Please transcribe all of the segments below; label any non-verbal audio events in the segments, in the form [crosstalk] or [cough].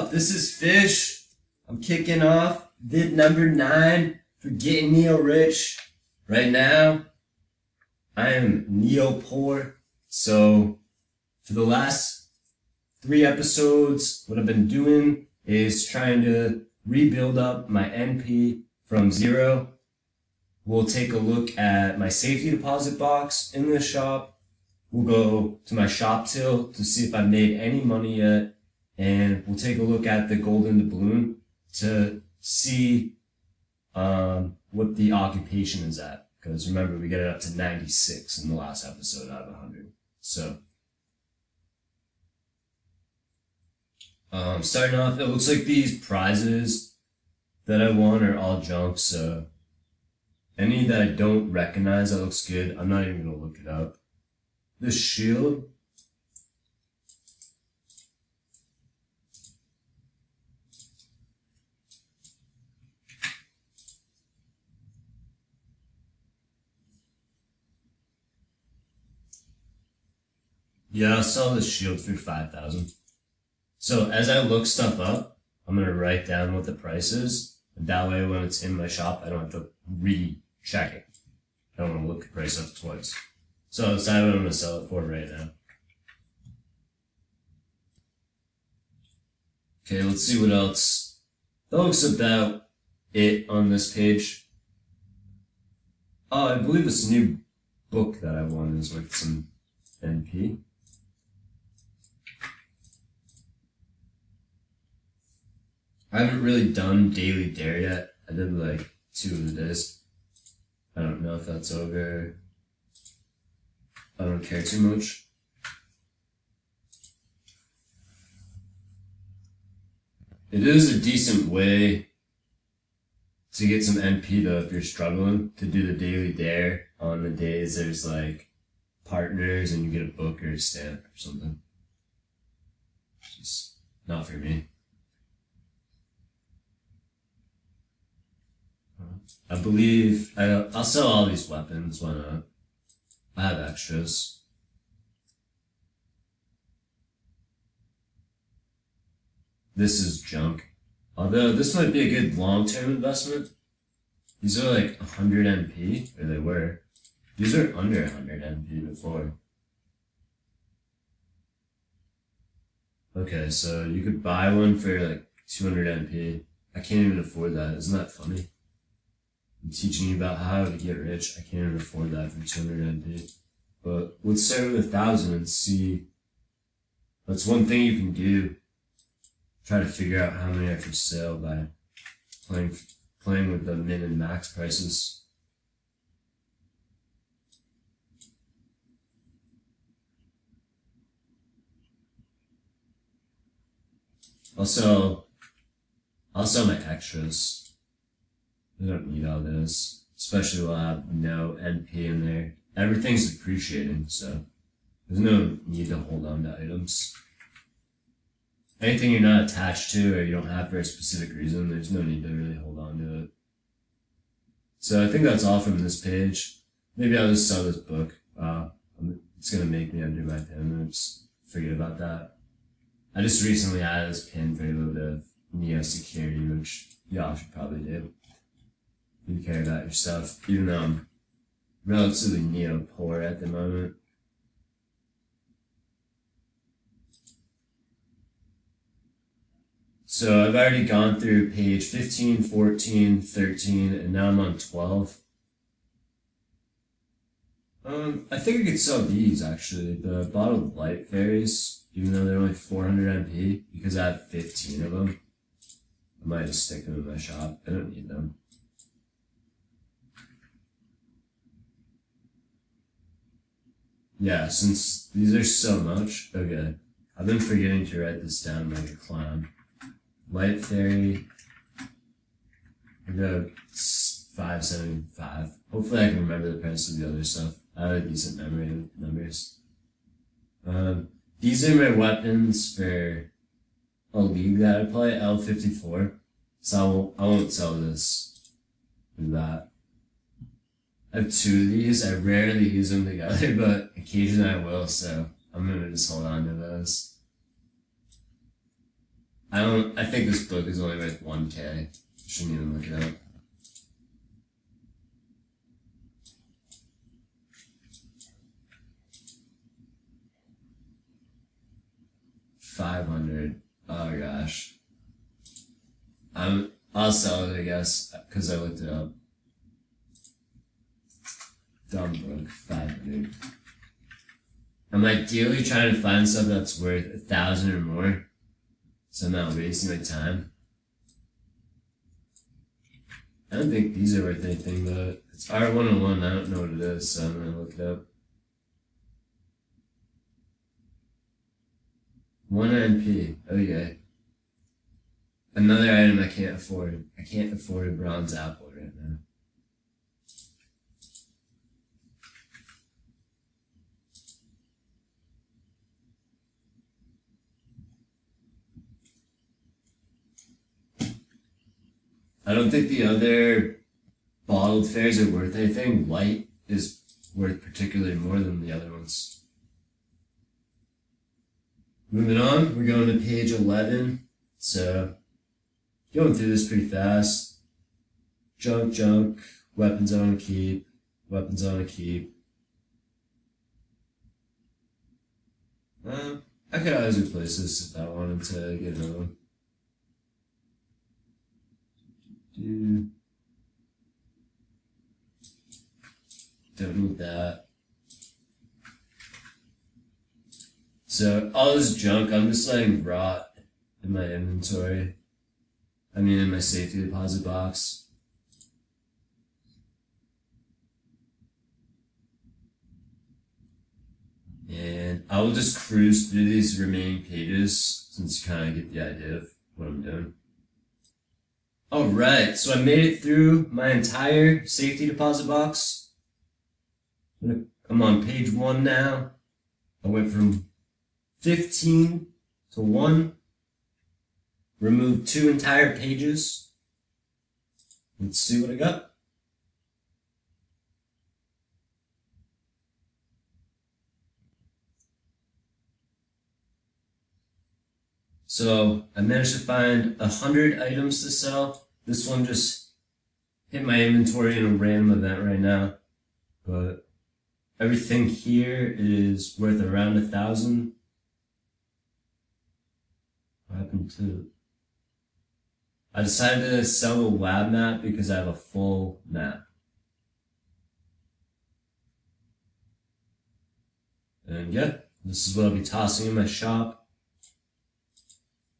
Up? This is Fish. I'm kicking off vid number nine for getting Neo Rich. Right now, I am Neo Poor. So, for the last three episodes, what I've been doing is trying to rebuild up my NP from zero. We'll take a look at my safety deposit box in the shop We'll go to my shop till to see if I've made any money yet. And we'll take a look at the golden doubloon to see um, what the occupation is at. Because remember, we get it up to 96 in the last episode out of 100. So, um, starting off, it looks like these prizes that I won are all junk. So, any that I don't recognize that looks good, I'm not even going to look it up the shield Yeah, I'll sell this shield for 5000 So as I look stuff up, I'm going to write down what the price is. And that way when it's in my shop, I don't have to recheck it. I don't want to look the price up twice. So I decided what I'm going to sell it for right now. Okay, let's see what else. That looks about it on this page. Oh, I believe this new book that I won is with some NP. I haven't really done Daily Dare yet. I did like two of the days. I don't know if that's over. I don't care too much. It is a decent way to get some NP though if you're struggling to do the daily dare on the days there's like partners and you get a book or a stamp or something. Just not for me. I believe I, I'll sell all these weapons. Why not? Uh, I have extras. This is junk. Although this might be a good long-term investment. These are like 100 NP, or they were. These are under 100 NP before. Okay, so you could buy one for like 200 NP. I can't even afford that. Isn't that funny? Teaching you about how to get rich. I can't afford that for 200 NP. But let's start with a thousand and see. That's one thing you can do. Try to figure out how many are for sale by playing playing with the min and max prices. Also, sell my extras. I don't need all this, especially while I have no NP in there. Everything's depreciating, so there's no need to hold on to items. Anything you're not attached to or you don't have for a specific reason, there's no need to really hold on to it. So I think that's all from this page. Maybe I'll just sell this book. Uh, it's gonna make me undo my pin. Oops, forget about that. I just recently added this pin for a little bit of Neo security, which y'all should probably do you care about yourself, even though I'm relatively neo poor at the moment. So I've already gone through page 15, 14, 13, and now I'm on 12. Um, I think I could sell these actually, the bottled light fairies, even though they're only 400 NP, because I have 15 of them. I might just stick them in my shop. I don't need them. Yeah, since these are so much, okay. I've been forgetting to write this down like a clown. Light Fairy, I go 575. Hopefully I can remember the price of the other stuff. I have a decent memory of numbers. Um, these are my weapons for a league that I play, L54. So I won't, I won't sell this that. I have two of these. I rarely use them together, [laughs] but occasionally I will, so I'm gonna just hold on to those. I don't. I think this book is only worth one k. Shouldn't even look it up. Five hundred. Oh gosh. I'm. I'll sell it, I guess, because I looked it up. Five hundred. I'm ideally trying to find stuff that's worth a thousand or more. So I'm not wasting my time. I don't think these are worth anything, but it's R101. I don't know what it is, so I'm gonna look it up. One NP. Okay. Oh, Another item I can't afford. I can't afford a bronze apple right now. I don't think the other bottled faeries are worth anything. White is worth particularly more than the other ones. Moving on, we're going to page 11. So, going through this pretty fast. Junk, junk, weapons on keep, weapons on keep. Uh, I could always replace this if I wanted to get another one. Do don't need that. So all this junk I'm just letting rot in my inventory. I mean in my safety deposit box. And I will just cruise through these remaining pages since you kind of get the idea of what I'm doing. Alright, so I made it through my entire safety deposit box. I'm on page one now. I went from 15 to 1. Removed two entire pages. Let's see what I got. So I managed to find a hundred items to sell. This one just hit my inventory in a random event right now, but everything here is worth around a thousand. What happened to? I decided to sell a lab map because I have a full map. And yeah, this is what I'll be tossing in my shop.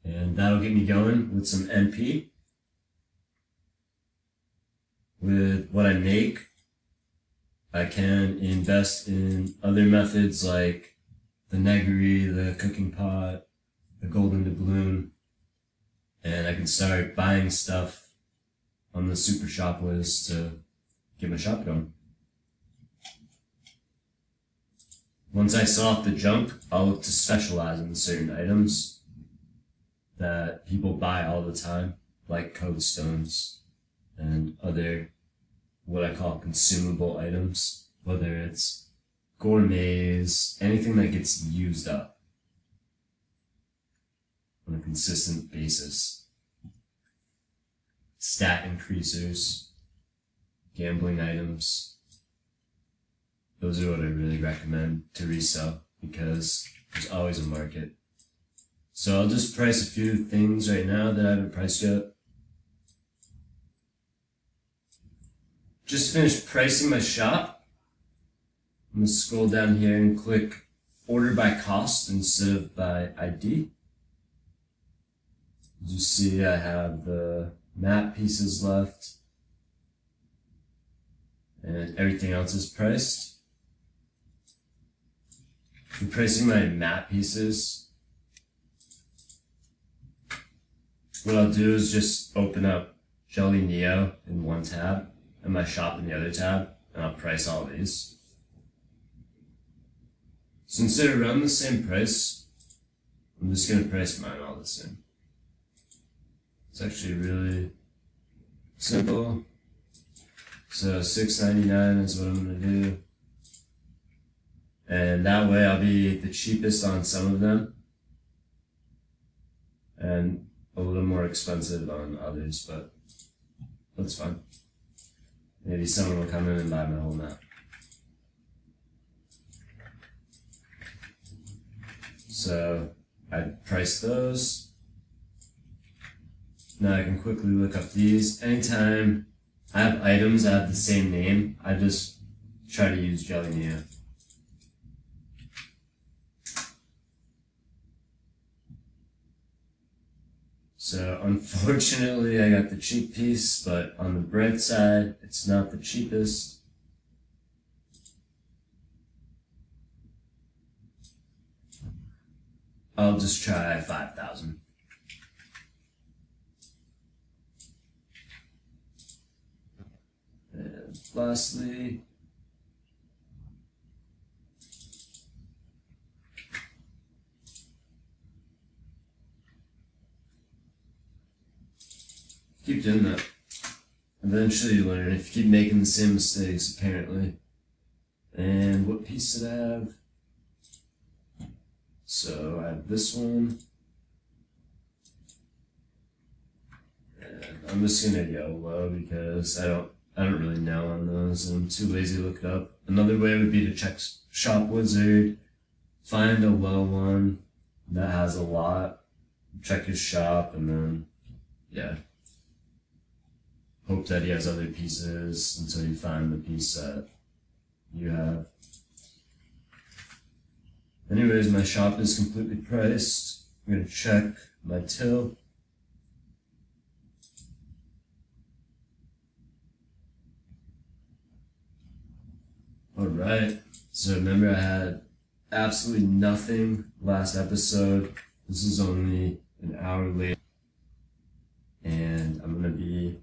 And that'll get me going with some NP. With what I make, I can invest in other methods like the neggery, the cooking pot, the golden doubloon, and I can start buying stuff on the super shop list to get my shop going. Once I sell off the junk, I'll look to specialize in certain items that people buy all the time, like code stones and other what I call consumable items, whether it's gourmets, anything that gets used up on a consistent basis. Stat increasers, gambling items. Those are what I really recommend to resell because there's always a market. So I'll just price a few things right now that I haven't priced yet. Just finished pricing my shop. I'm gonna scroll down here and click order by cost instead of by ID. You see, I have the map pieces left and everything else is priced. I'm pricing my map pieces what I'll do is just open up Jelly Neo in one tab and my shop in the other tab, and I'll price all these. Since they're around the same price, I'm just to price mine all the same. It's actually really simple. So six ninety nine is what I'm to do. And that way I'll be the cheapest on some of them. And a little more expensive on others, but that's fine. Maybe someone will come in and buy my whole map. So I price those. Now I can quickly look up these. Anytime I have items that have the same name, I just try to use Jelly Neo. So unfortunately I got the cheap piece, but on the bright side, it's not the cheapest. I'll just try 5,000. And lastly, keep doing that. Eventually you learn if you keep making the same mistakes, apparently. And what piece did I have? So I have this one. And I'm just gonna go because I don't I don't really know on those I'm too lazy to look it up. Another way would be to check Shop Wizard, find a low one that has a lot, check his shop and then yeah hope that he has other pieces until you find the piece that you have. Anyways, my shop is completely priced. I'm gonna check my till. Alright, so remember I had absolutely nothing last episode. This is only an hour late. And I'm gonna be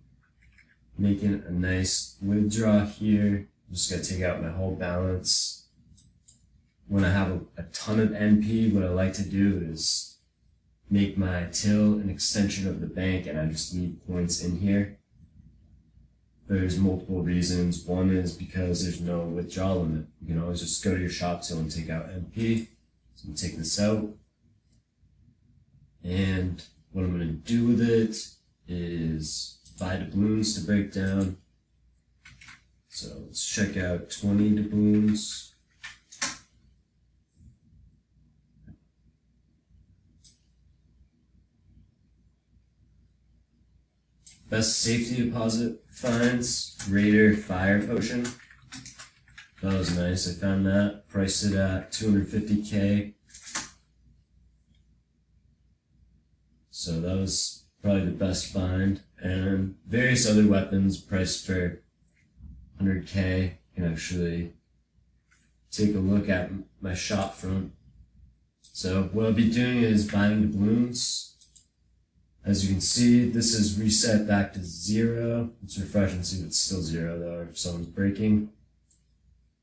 making a nice withdraw here. I'm just gonna take out my whole balance. When I have a, a ton of NP, what I like to do is make my till an extension of the bank and I just leave points in here. There's multiple reasons. One is because there's no withdrawal limit. You can always just go to your shop till and take out NP. So I'm take this out. And what I'm to do with it is buy doubloons to break down. So let's check out 20 doubloons. Best safety deposit finds, Raider Fire Potion. That was nice, I found that. Priced it at 250k. So that was probably the best find and various other weapons priced for 100k. You can actually take a look at my shop front. So what I'll be doing is buying doubloons. As you can see, this is reset back to zero. Let's refresh and see if it's still zero though, if someone's breaking.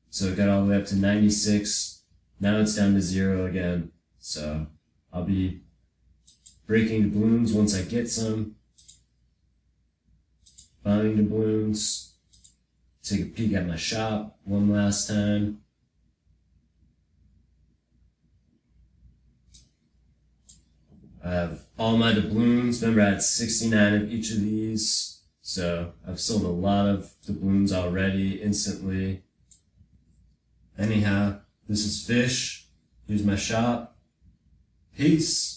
So it got all the way up to 96. Now it's down to zero again. So I'll be breaking doubloons once I get some buying doubloons, take a peek at my shop one last time. I have all my doubloons. Remember, I had 69 of each of these. So I've sold a lot of doubloons already instantly. Anyhow, this is Fish. Here's my shop. Peace.